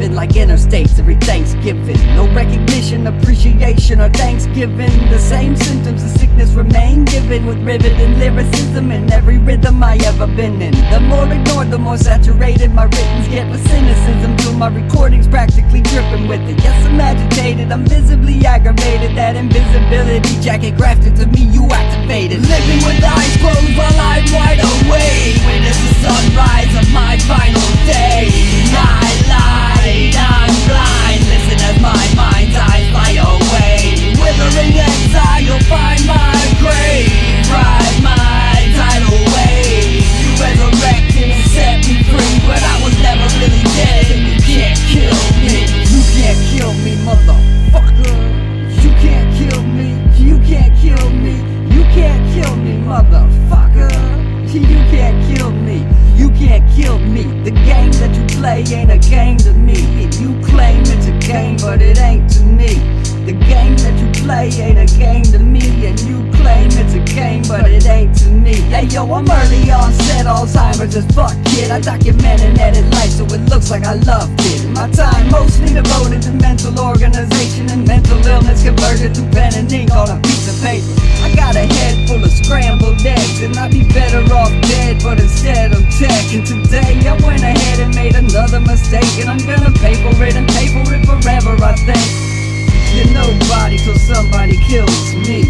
living like interstates every Thanksgiving. No recognition, appreciation, or thanksgiving. The same symptoms of sickness remain given with riveting lyricism in every rhythm I ever been in. The more ignored, the more saturated my writings get with cynicism. Till my recordings practically dripping with it. Yes, I'm agitated, I'm visibly aggravated. That invisibility jacket grafted to me, you activated. Living with eyes closed while I'm wide awake. Witness the sunrise of my final day. Motherfucker. You can't kill me. You can't kill me. The game that you play ain't a game to me. You claim it's a game but it ain't to me. The game that you play ain't a game to me. And you claim it's a game but it ain't to me. Hey yo, I'm early onset Alzheimer's as fuck kid I document and edit life so it looks like I loved it. My time mostly devoted to mental organization And mental illness converted to pen and ink on a piece of paper And today. I went ahead and made another mistake And I'm gonna pay for it and pay for it forever I think. You're nobody till somebody kills me